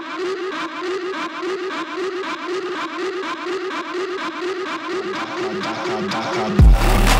Acaba, acaba, acaba, acaba.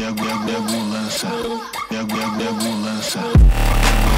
Pego, pego, lança. Pego, pego, lança.